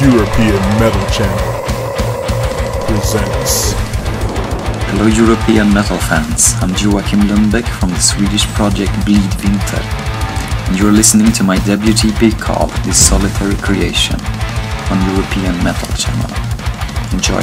European Metal Channel presents. Hello, European metal fans. I'm Joakim Lundbäck from the Swedish project Blidvinter, and you're listening to my debut EP called The Solitary Creation" on European Metal Channel. Enjoy.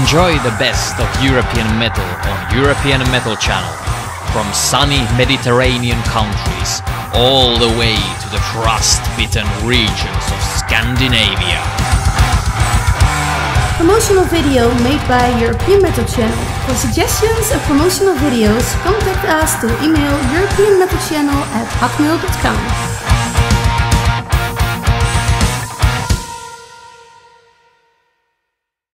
Enjoy the best of European metal on European Metal Channel. From sunny Mediterranean countries all the way to the frost-bitten regions of Scandinavia. Promotional video made by European Metal Channel. For suggestions of promotional videos, contact us to email europeanmetalchannel at hotmail.com.